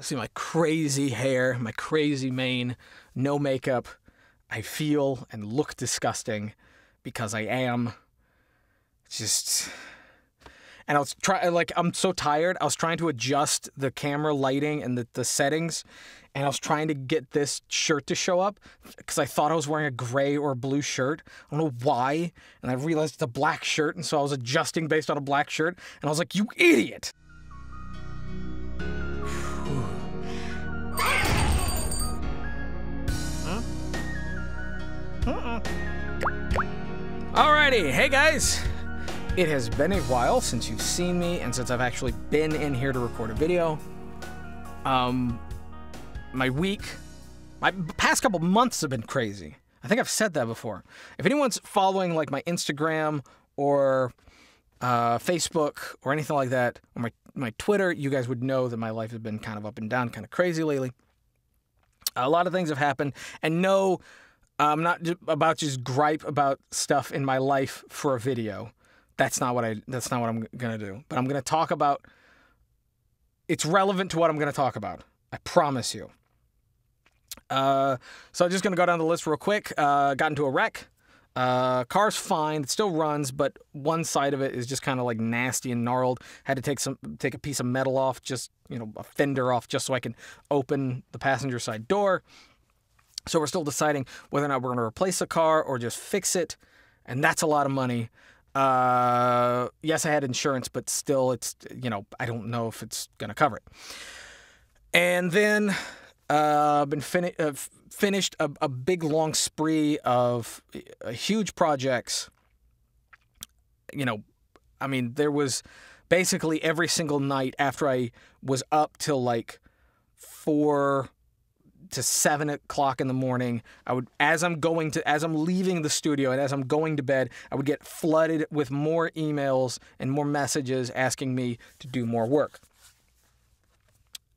See my crazy hair, my crazy mane, no makeup. I feel and look disgusting because I am. Just. And I was trying, like, I'm so tired. I was trying to adjust the camera lighting and the, the settings, and I was trying to get this shirt to show up because I thought I was wearing a gray or blue shirt. I don't know why. And I realized it's a black shirt, and so I was adjusting based on a black shirt, and I was like, you idiot! Alrighty, hey guys! It has been a while since you've seen me and since I've actually been in here to record a video. Um, my week, my past couple months have been crazy. I think I've said that before. If anyone's following like my Instagram or uh, Facebook or anything like that, or my, my Twitter, you guys would know that my life has been kind of up and down, kind of crazy lately. A lot of things have happened, and no, I'm not about to just gripe about stuff in my life for a video. That's not what I. That's not what I'm gonna do. But I'm gonna talk about. It's relevant to what I'm gonna talk about. I promise you. Uh, so I'm just gonna go down the list real quick. Uh, got into a wreck. Uh, car's fine. It still runs, but one side of it is just kind of like nasty and gnarled. Had to take some, take a piece of metal off, just you know, a fender off, just so I can open the passenger side door. So we're still deciding whether or not we're going to replace the car or just fix it, and that's a lot of money. Uh, yes, I had insurance, but still, it's you know, I don't know if it's going to cover it. And then uh, been fin- uh, finished a, a, big long spree of uh, huge projects. You know, I mean, there was basically every single night after I was up till like four to seven o'clock in the morning. I would, as I'm going to, as I'm leaving the studio and as I'm going to bed, I would get flooded with more emails and more messages asking me to do more work.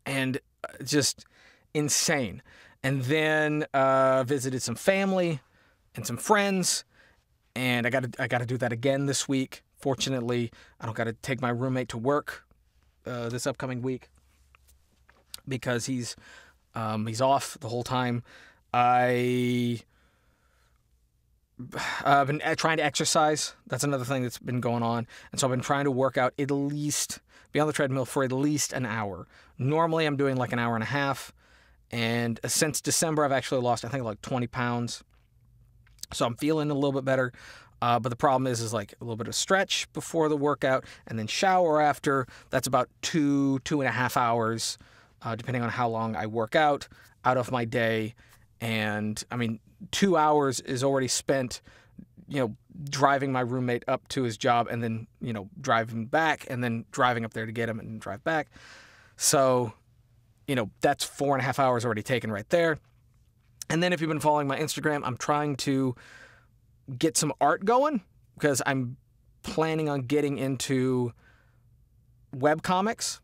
And uh, just insane. And then uh, visited some family and some friends, and I got to I got to do that again this week. Fortunately, I don't got to take my roommate to work uh, this upcoming week because he's um, he's off the whole time. I I've been uh, trying to exercise. That's another thing that's been going on. And so I've been trying to work out at least, be on the treadmill for at least an hour. Normally I'm doing like an hour and a half. And uh, since December, I've actually lost, I think, like 20 pounds. So I'm feeling a little bit better. Uh, but the problem is, is like a little bit of stretch before the workout and then shower after. That's about two, two and a half hours uh, depending on how long I work out, out of my day. And I mean, two hours is already spent, you know, driving my roommate up to his job and then, you know, driving back and then driving up there to get him and drive back. So, you know, that's four and a half hours already taken right there. And then if you've been following my Instagram, I'm trying to get some art going because I'm planning on getting into web comics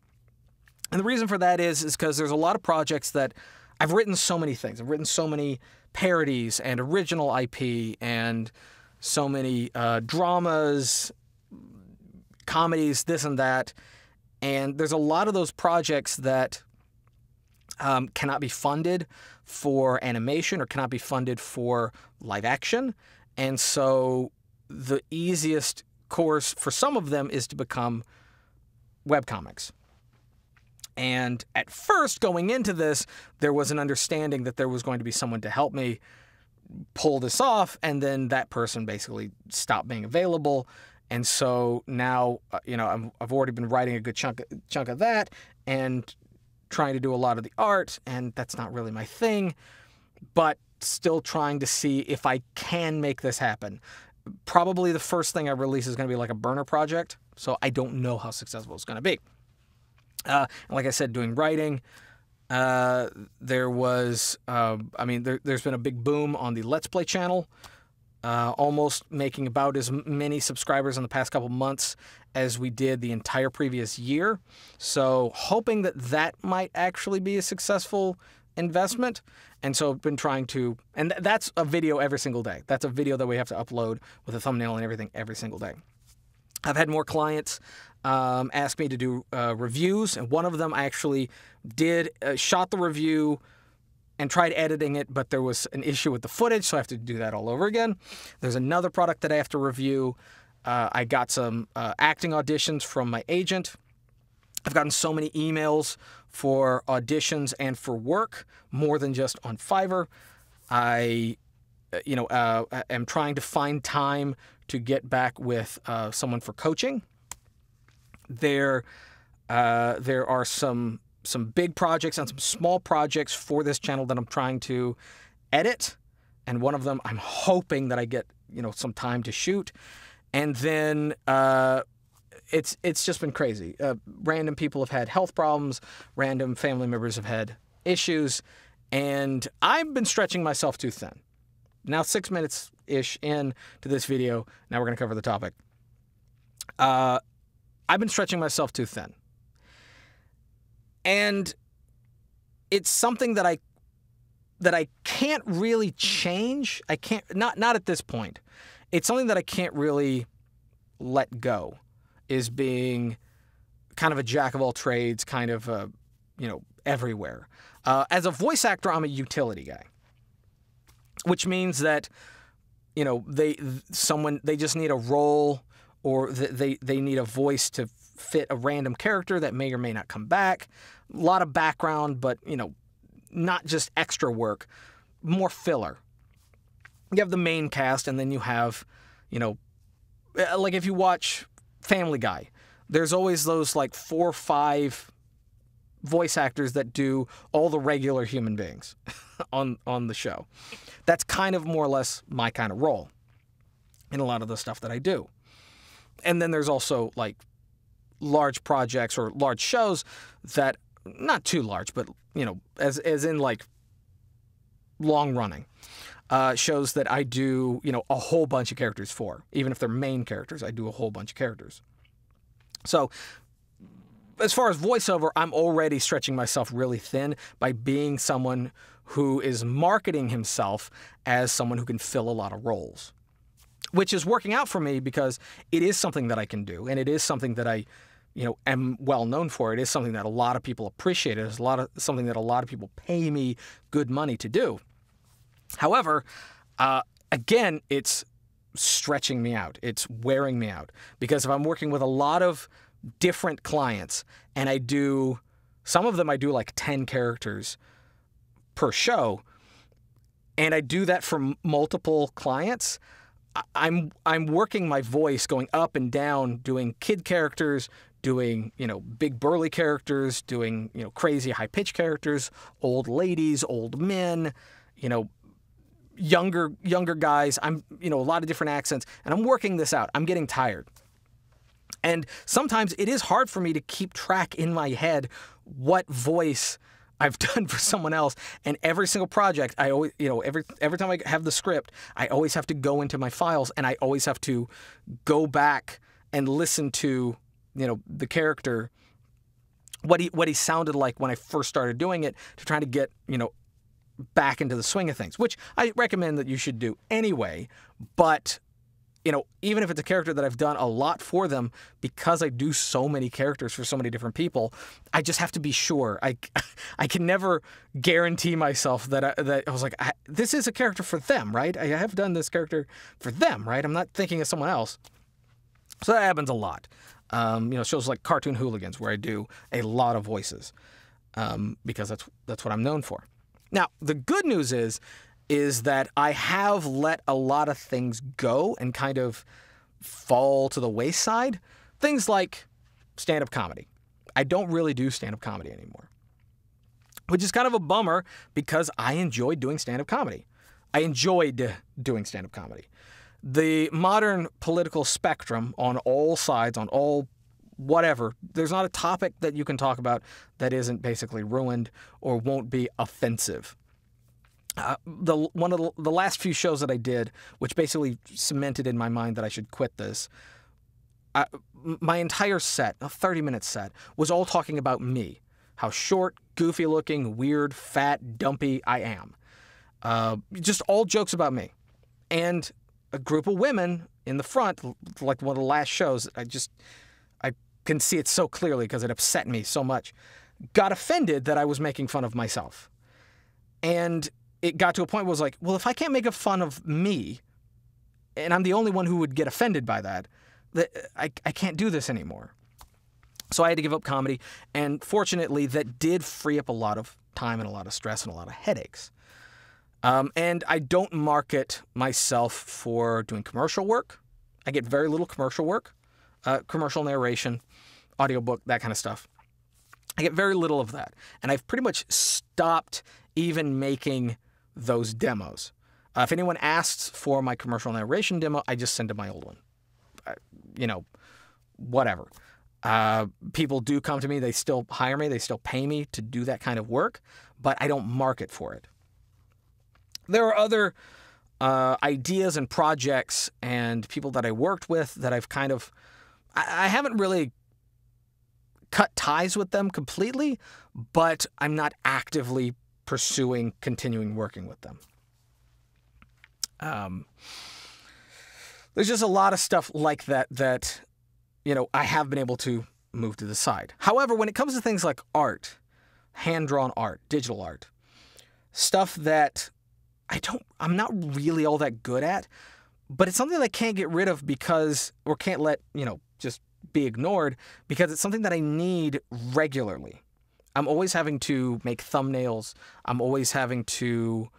and the reason for that is is because there's a lot of projects that I've written so many things. I've written so many parodies and original IP and so many uh, dramas, comedies, this and that. And there's a lot of those projects that um, cannot be funded for animation or cannot be funded for live action. And so the easiest course for some of them is to become webcomics. And at first, going into this, there was an understanding that there was going to be someone to help me pull this off, and then that person basically stopped being available. And so now, uh, you know, i have already been writing a good chunk chunk of that, and trying to do a lot of the art, and that's not really my thing. But still trying to see if I can make this happen. Probably the first thing I release is going to be like a burner project, so I don't know how successful it's going to be. Uh, like I said, doing writing. Uh, there was, uh, I mean, there, has been a big boom on the Let's Play channel, uh, almost making about as many subscribers in the past couple months as we did the entire previous year. So, hoping that that might actually be a successful investment. And so, I've been trying to, and th- that's a video every single day. That's a video that we have to upload with a thumbnail and everything every single day. I've had more clients um, ask me to do uh, reviews, and one of them I actually did uh, shot the review and tried editing it, but there was an issue with the footage, so I have to do that all over again. There's another product that I have to review. Uh, I got some uh, acting auditions from my agent. I've gotten so many emails for auditions and for work, more than just on Fiverr. I, you know, uh, am trying to find time to get back with uh, someone for coaching. There, uh, there are some some big projects and some small projects for this channel that I'm trying to edit, and one of them I'm hoping that I get you know some time to shoot, and then uh, it's it's just been crazy. Uh, random people have had health problems, random family members have had issues, and I've been stretching myself too thin. Now six minutes ish in to this video. Now we're going to cover the topic. Uh, I've been stretching myself too thin. And it's something that I that I can't really change. I can't not not at this point. It's something that I can't really let go. Is being kind of a jack of all trades, kind of a, you know everywhere. Uh, as a voice actor, I'm a utility guy, which means that you know they someone they just need a role or they they need a voice to fit a random character that may or may not come back. A lot of background, but you know, not just extra work, more filler. You have the main cast, and then you have, you know, uh, like if you watch Family Guy, there's always those like four or five voice actors that do all the regular human beings on on the show. That's kind of more or less my kind of role in a lot of the stuff that I do. And then there's also like large projects or large shows that not too large, but you know, as as in like long running uh, shows that I do, you know, a whole bunch of characters for. Even if they're main characters, I do a whole bunch of characters. So as far as voiceover, I'm already stretching myself really thin by being someone who is marketing himself as someone who can fill a lot of roles. Which is working out for me because it is something that I can do and it is something that I you know, am well known for. It is something that a lot of people appreciate. It is a lot of something that a lot of people pay me good money to do. However, uh, again, it's stretching me out. It's wearing me out because if I'm working with a lot of different clients and I do some of them, I do like ten characters per show, and I do that for multiple clients. I'm I'm working my voice going up and down, doing kid characters, doing you know big burly characters, doing you know crazy high pitched characters, old ladies, old men, you know younger younger guys. I'm you know a lot of different accents, and I'm working this out. I'm getting tired. And sometimes it is hard for me to keep track in my head what voice I've done for someone else. And every single project, I always, you know, every every time I have the script, I always have to go into my files and I always have to go back and listen to you know the character what he what he sounded like when I first started doing it to try to get you know back into the swing of things, which I recommend that you should do anyway. But you know, even if it's a character that I've done a lot for them, because I do so many characters for so many different people, I just have to be sure. I, I can never guarantee myself that I, that I was like, I, this is a character for them, right? I have done this character for them, right? I'm not thinking of someone else. So that happens a lot. Um, you know, shows like Cartoon Hooligans, where I do a lot of voices um, because that's that's what I'm known for. Now, the good news is, is that I have let a lot of things go and kind of fall to the wayside. Things like stand-up comedy. I don't really do stand-up comedy anymore, which is kind of a bummer because I enjoyed doing stand-up comedy. I enjoyed doing stand-up comedy the modern political spectrum on all sides, on all whatever, there's not a topic that you can talk about that isn't basically ruined or won't be offensive. Uh, the one of the, the last few shows that I did, which basically cemented in my mind that I should quit this. I, my entire set, a 30 minute set, was all talking about me, how short, goofy looking, weird, fat, dumpy I am. Uh, just all jokes about me. And a group of women in the front, like one of the last shows, I just I can see it so clearly because it upset me so much. Got offended that I was making fun of myself, and it got to a point where it was like, well, if I can't make a fun of me, and I'm the only one who would get offended by that, that I, I can't do this anymore. So I had to give up comedy, and fortunately, that did free up a lot of time and a lot of stress and a lot of headaches. Um, and I don't market myself for doing commercial work. I get very little commercial work, uh, commercial narration, audiobook, that kind of stuff. I get very little of that. And I've pretty much stopped even making those demos. Uh, if anyone asks for my commercial narration demo, I just send them my old one. Uh, you know, whatever. Uh, people do come to me, they still hire me, they still pay me to do that kind of work, but I don't market for it. There are other uh, ideas and projects and people that I worked with that I've kind of, I, I haven't really cut ties with them completely, but I'm not actively pursuing continuing working with them. Um, there's just a lot of stuff like that that you know, I have been able to move to the side. However, when it comes to things like art, hand drawn art, digital art, stuff that I don't, I'm not really all that good at, but it's something that I can't get rid of because, or can't let, you know, just be ignored because it's something that I need regularly. I'm always having to make thumbnails. I'm always having to,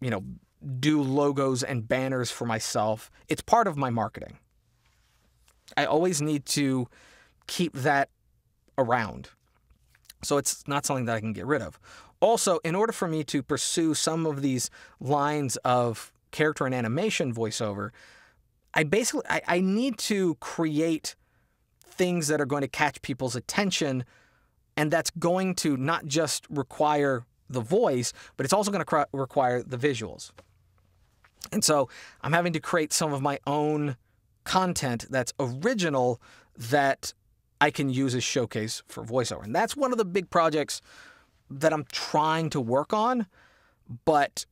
you know, do logos and banners for myself. It's part of my marketing. I always need to keep that around. So it's not something that I can get rid of. Also, in order for me to pursue some of these lines of character and animation voiceover, I basically I, I need to create things that are going to catch people's attention and that's going to not just require the voice, but it's also going to require the visuals. And so I'm having to create some of my own content that's original that I can use as showcase for voiceover. And that's one of the big projects that I'm trying to work on, but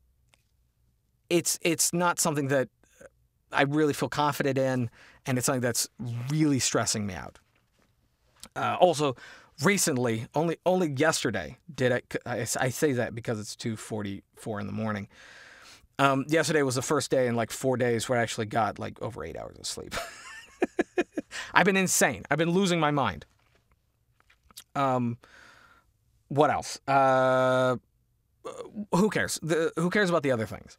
it's it's not something that I really feel confident in, and it's something that's really stressing me out. Uh, also, recently, only only yesterday did I, I, say that because it's 2:44 in the morning. Um, yesterday was the first day in like four days where I actually got like over eight hours of sleep. I've been insane. I've been losing my mind. Um, what else? Uh, who cares? The, who cares about the other things?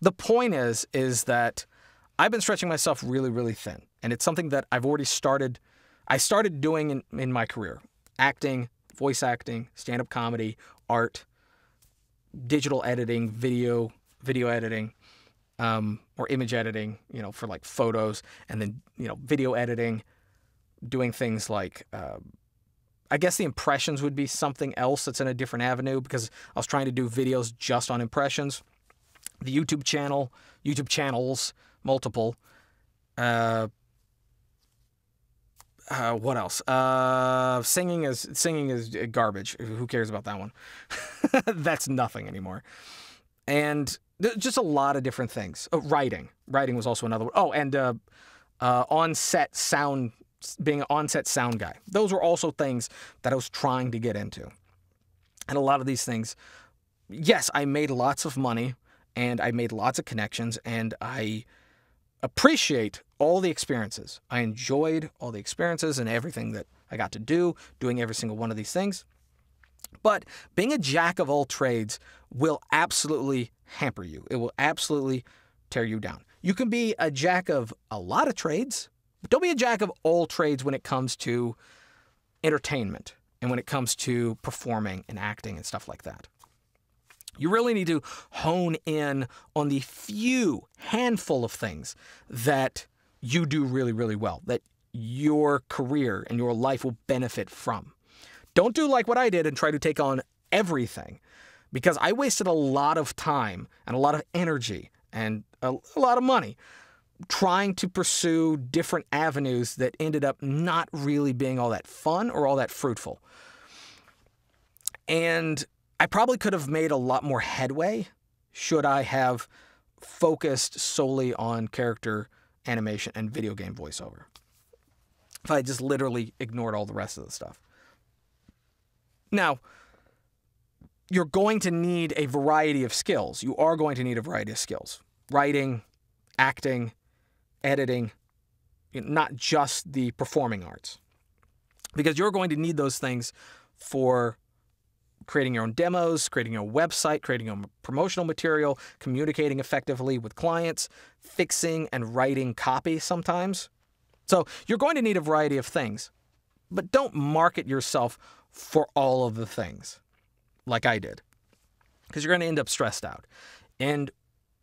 The point is, is that I've been stretching myself really, really thin, and it's something that I've already started. I started doing in, in my career: acting, voice acting, stand-up comedy, art, digital editing, video video editing um, or image editing, you know, for like photos, and then you know, video editing, doing things like. Uh, I guess the impressions would be something else that's in a different avenue because I was trying to do videos just on impressions. The YouTube channel, YouTube channels, multiple. Uh, uh, what else? Uh, singing is singing is garbage. Who cares about that one? That's nothing anymore. And just a lot of different things. Oh, writing, writing was also another one. Oh, and uh, uh, on-set sound, being an on-set sound guy. Those were also things that I was trying to get into. And a lot of these things, yes, I made lots of money and I made lots of connections and I appreciate all the experiences. I enjoyed all the experiences and everything that I got to do, doing every single one of these things. But being a jack of all trades will absolutely hamper you. It will absolutely tear you down. You can be a jack of a lot of trades, but don't be a jack of all trades when it comes to entertainment and when it comes to performing and acting and stuff like that. You really need to hone in on the few handful of things that you do really, really well, that your career and your life will benefit from. Don't do like what I did and try to take on everything because I wasted a lot of time and a lot of energy and a, a lot of money trying to pursue different avenues that ended up not really being all that fun or all that fruitful. And I probably could have made a lot more headway should I have focused solely on character animation, and video game voiceover. If I just literally ignored all the rest of the stuff. Now, you're going to need a variety of skills. You are going to need a variety of skills writing, acting, editing, not just the performing arts. Because you're going to need those things for creating your own demos, creating your website, creating your promotional material, communicating effectively with clients, fixing and writing copy sometimes. So you're going to need a variety of things, but don't market yourself for all of the things like I did because you're going to end up stressed out and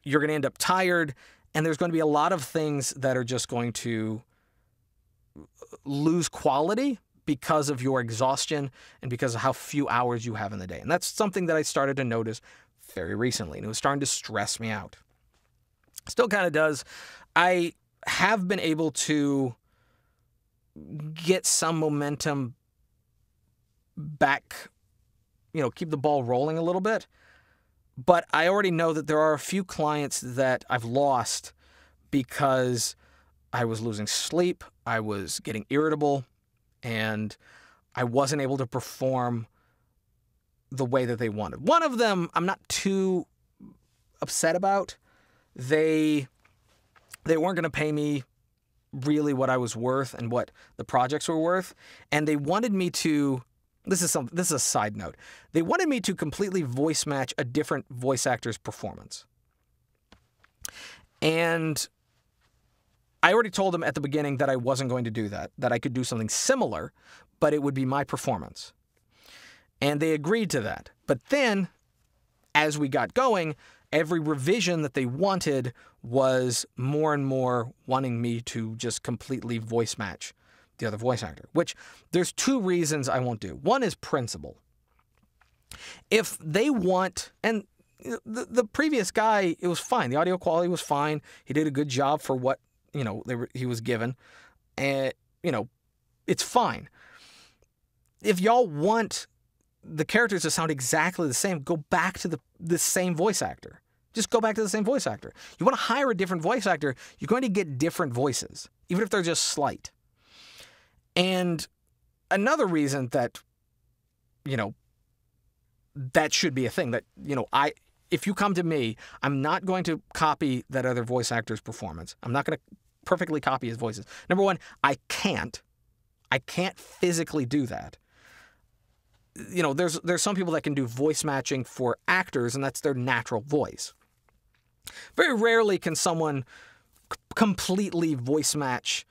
you're going to end up tired and there's going to be a lot of things that are just going to uh, lose quality because of your exhaustion and because of how few hours you have in the day. And that's something that I started to notice very recently, and it was starting to stress me out. Still kind of does. I have been able to get some momentum back, you know, keep the ball rolling a little bit. But I already know that there are a few clients that I've lost because I was losing sleep, I was getting irritable, and I wasn't able to perform the way that they wanted. One of them I'm not too upset about. They they weren't going to pay me really what I was worth and what the projects were worth, and they wanted me to this is some this is a side note. They wanted me to completely voice match a different voice actor's performance. And I already told them at the beginning that I wasn't going to do that, that I could do something similar, but it would be my performance. And they agreed to that. But then as we got going, every revision that they wanted was more and more wanting me to just completely voice match the other voice actor, which there's two reasons I won't do. One is principle. If they want, and the, the previous guy, it was fine. The audio quality was fine. He did a good job for what, you know, they were, he was given. And, you know, it's fine. If y'all want the characters to sound exactly the same, go back to the, the same voice actor. Just go back to the same voice actor. You want to hire a different voice actor, you're going to get different voices, even if they're just slight. And another reason that, you know, that should be a thing that, you know, I, if you come to me, I'm not going to copy that other voice actor's performance. I'm not going to perfectly copy his voices. Number one, I can't. I can't physically do that. You know, there's there's some people that can do voice matching for actors, and that's their natural voice. Very rarely can someone completely voice match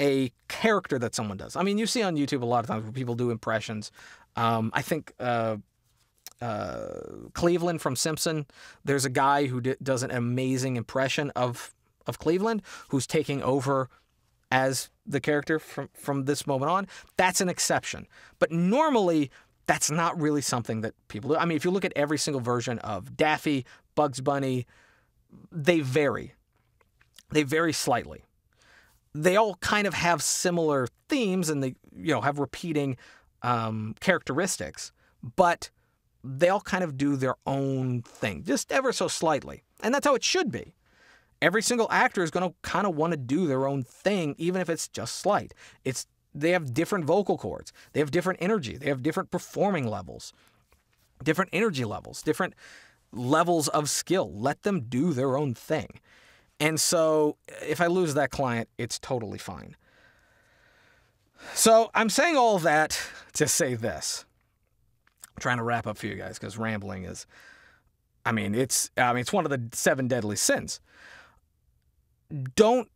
a character that someone does. I mean, you see on YouTube a lot of times where people do impressions. Um, I think uh, uh, Cleveland from Simpson. There's a guy who does an amazing impression of of Cleveland, who's taking over as the character from from this moment on. That's an exception, but normally that's not really something that people do. I mean, if you look at every single version of Daffy, Bugs Bunny, they vary. They vary slightly they all kind of have similar themes and they you know have repeating um, characteristics, but they all kind of do their own thing, just ever so slightly, and that's how it should be. Every single actor is going to kind of want to do their own thing, even if it's just slight. It's they have different vocal cords, they have different energy, they have different performing levels, different energy levels, different levels of skill. Let them do their own thing. And so if I lose that client, it's totally fine. So I'm saying all that to say this. I'm trying to wrap up for you guys because rambling is I mean, it's I mean it's one of the seven deadly sins. Don't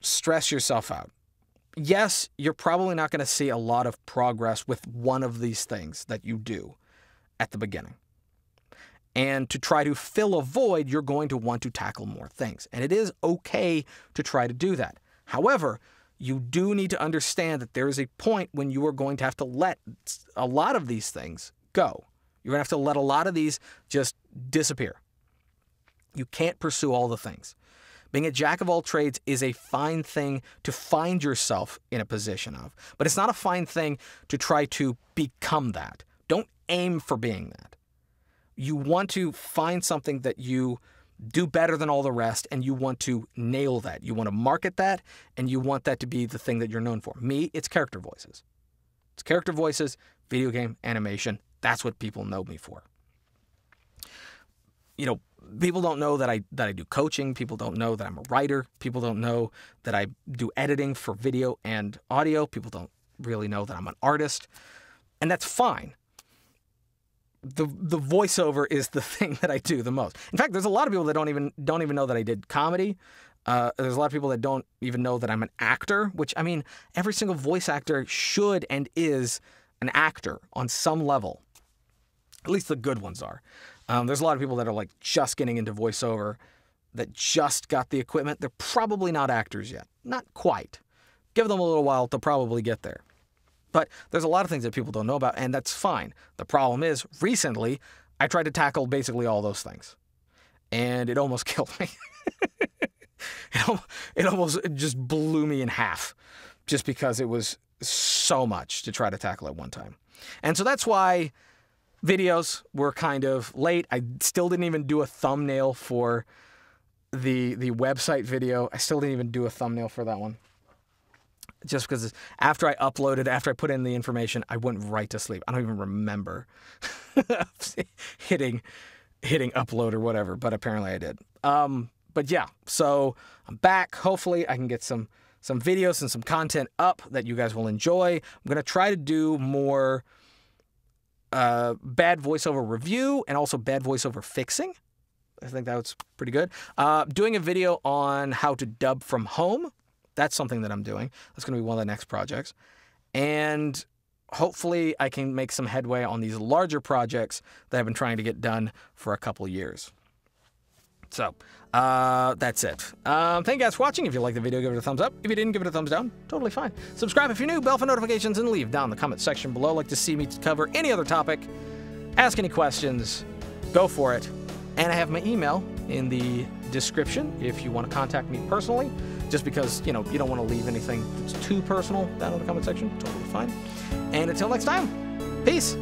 stress yourself out. Yes, you're probably not going to see a lot of progress with one of these things that you do at the beginning. And to try to fill a void, you're going to want to tackle more things. And it is okay to try to do that. However, you do need to understand that there is a point when you are going to have to let a lot of these things go. You're going to have to let a lot of these just disappear. You can't pursue all the things. Being a jack of all trades is a fine thing to find yourself in a position of, but it's not a fine thing to try to become that. Don't aim for being that you want to find something that you do better than all the rest and you want to nail that. You want to market that and you want that to be the thing that you're known for. Me, it's character voices. It's character voices, video game, animation. That's what people know me for. You know, people don't know that I that I do coaching, people don't know that I'm a writer, people don't know that I do editing for video and audio, people don't really know that I'm an artist. And that's fine the the voiceover is the thing that I do the most. In fact, there's a lot of people that don't even don't even know that I did comedy. Uh, there's a lot of people that don't even know that I'm an actor. Which I mean, every single voice actor should and is an actor on some level. At least the good ones are. Um, there's a lot of people that are like just getting into voiceover, that just got the equipment. They're probably not actors yet. Not quite. Give them a little while to probably get there. But there's a lot of things that people don't know about, and that's fine. The problem is, recently, I tried to tackle basically all those things, and it almost killed me. it, almost just blew me in half just because it was so much to try to tackle at one time. And so that's why videos were kind of late. I still didn't even do a thumbnail for the the website video. I still didn't even do a thumbnail for that one just because after I uploaded, after I put in the information, I went right to sleep. I don't even remember hitting hitting upload or whatever, but apparently I did. Um, but yeah, so I'm back. Hopefully, I can get some some videos and some content up that you guys will enjoy. I'm gonna try to do more uh, bad voiceover review and also bad voiceover fixing. I think that was pretty good. Uh, doing a video on how to dub from home that's something that I'm doing. That's going to be one of the next projects. And hopefully I can make some headway on these larger projects that I've been trying to get done for a couple years. So uh, that's it. Um, thank you guys for watching. If you liked the video, give it a thumbs up. If you didn't, give it a thumbs down. Totally fine. Subscribe if you're new, bell for notifications, and leave down in the comment section below. Like to see me cover any other topic, ask any questions, go for it. And I have my email in the description if you want to contact me personally just because you know you don't want to leave anything that's too personal down in the comment section. Totally fine. And until next time, peace.